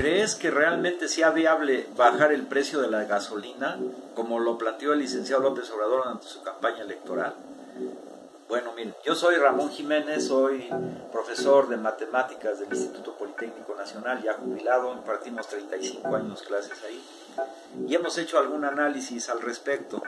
¿crees que realmente sea viable bajar el precio de la gasolina, como lo planteó el licenciado López Obrador durante su campaña electoral? Bueno, miren, yo soy Ramón Jiménez, soy profesor de matemáticas del Instituto Politécnico Nacional, ya jubilado, impartimos 35 años clases ahí y hemos hecho algún análisis al respecto.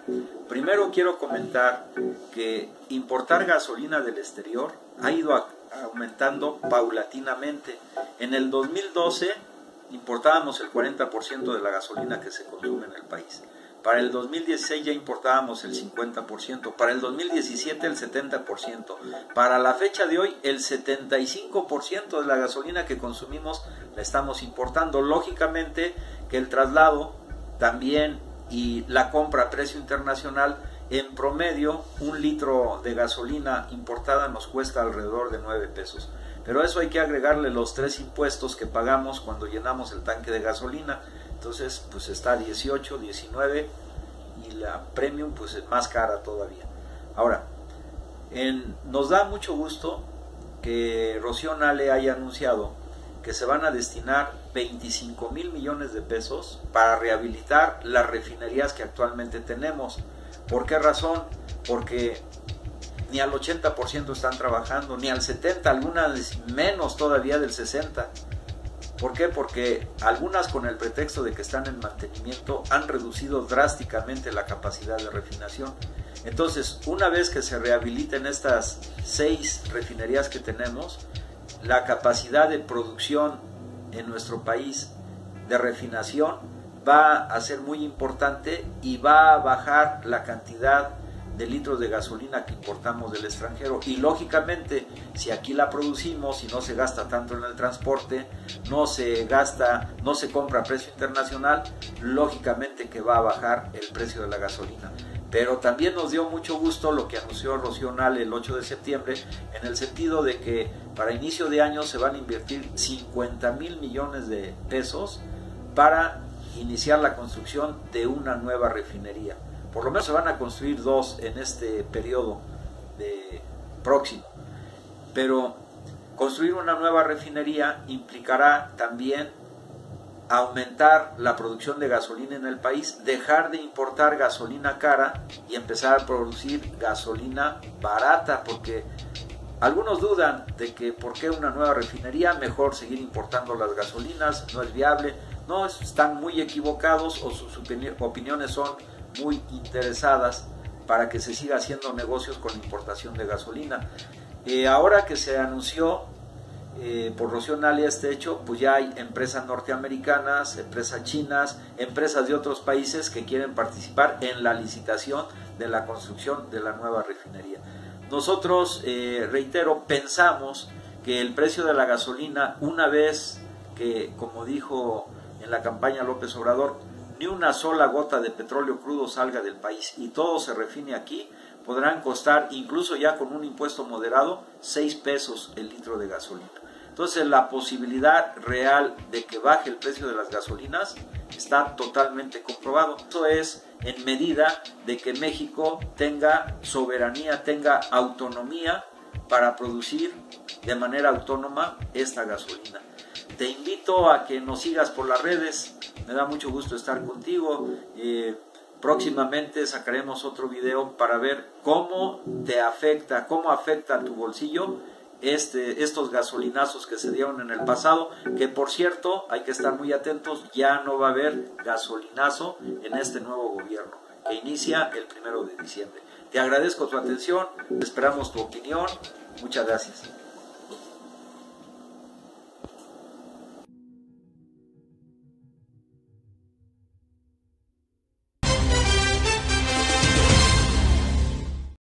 Primero quiero comentar que importar gasolina del exterior ha ido aumentando paulatinamente. En el 2012 importábamos el 40% de la gasolina que se consume en el país. Para el 2016 ya importábamos el 50%, para el 2017 el 70%, para la fecha de hoy el 75% de la gasolina que consumimos la estamos importando. Lógicamente que el traslado también y la compra a precio internacional, en promedio un litro de gasolina importada nos cuesta alrededor de 9 pesos. Pero eso hay que agregarle los tres impuestos que pagamos cuando llenamos el tanque de gasolina entonces, pues está 18, 19 y la premium pues es más cara todavía. Ahora, nos da mucho gusto que Rocío Nale haya anunciado que se van a destinar 25 mil millones de pesos para rehabilitar las refinerías que actualmente tenemos. ¿Por qué razón? Porque ni al 80% están trabajando, ni al 70%, algunas menos todavía del 60%. ¿Por qué? Porque algunas con el pretexto de que están en mantenimiento han reducido drásticamente la capacidad de refinación. Entonces, una vez que se rehabiliten estas seis refinerías que tenemos, la capacidad de producción en nuestro país de refinación va a ser muy importante y va a bajar la cantidad de litros de gasolina que importamos del extranjero. Y lógicamente, si aquí la producimos y no se gasta tanto en el transporte, no se gasta, no se compra a precio internacional, lógicamente que va a bajar el precio de la gasolina. Pero también nos dio mucho gusto lo que anunció Rocío Nale el 8 de septiembre, en el sentido de que para inicio de año se van a invertir 50 mil millones de pesos para iniciar la construcción de una nueva refinería por lo menos se van a construir dos en este periodo próximo. Pero construir una nueva refinería implicará también aumentar la producción de gasolina en el país, dejar de importar gasolina cara y empezar a producir gasolina barata, porque algunos dudan de que por qué una nueva refinería, mejor seguir importando las gasolinas, no es viable. No, están muy equivocados o sus opiniones son muy interesadas para que se siga haciendo negocios con la importación de gasolina. Eh, ahora que se anunció eh, por Rocío Nale este hecho, pues ya hay empresas norteamericanas, empresas chinas, empresas de otros países que quieren participar en la licitación de la construcción de la nueva refinería. Nosotros, eh, reitero, pensamos que el precio de la gasolina, una vez que, como dijo en la campaña López Obrador, ni una sola gota de petróleo crudo salga del país y todo se refine aquí, podrán costar, incluso ya con un impuesto moderado, 6 pesos el litro de gasolina. Entonces la posibilidad real de que baje el precio de las gasolinas está totalmente comprobado. Eso es en medida de que México tenga soberanía, tenga autonomía para producir de manera autónoma esta gasolina. Te invito a que nos sigas por las redes, me da mucho gusto estar contigo. Eh, próximamente sacaremos otro video para ver cómo te afecta, cómo afecta a tu bolsillo este, estos gasolinazos que se dieron en el pasado, que por cierto hay que estar muy atentos, ya no va a haber gasolinazo en este nuevo gobierno que inicia el primero de diciembre. Te agradezco tu atención, esperamos tu opinión, muchas gracias.